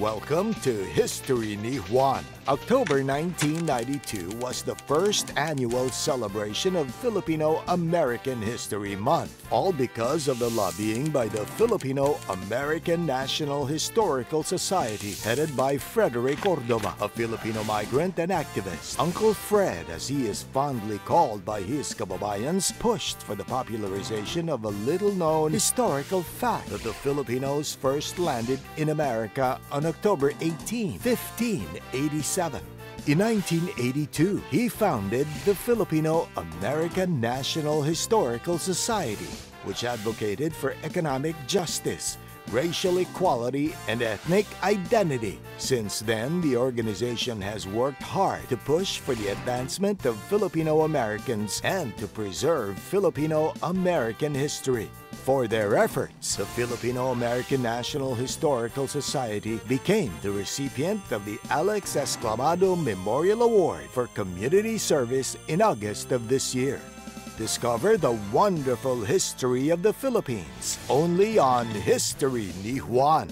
Welcome to History ni. October 1992 was the first annual celebration of Filipino American History Month, all because of the lobbying by the Filipino American National Historical Society, headed by Frederic Cordova, a Filipino migrant and activist. Uncle Fred, as he is fondly called by his kababayans, pushed for the popularization of a little-known historical fact that the Filipinos first landed in America on October 18, 1587. In 1982, he founded the Filipino American National Historical Society, which advocated for economic justice, racial equality, and ethnic identity. Since then, the organization has worked hard to push for the advancement of Filipino Americans and to preserve Filipino American history. For their efforts, the Filipino American National Historical Society became the recipient of the Alex Esclamado Memorial Award for Community Service in August of this year. Discover the wonderful history of the Philippines only on History ni Juan.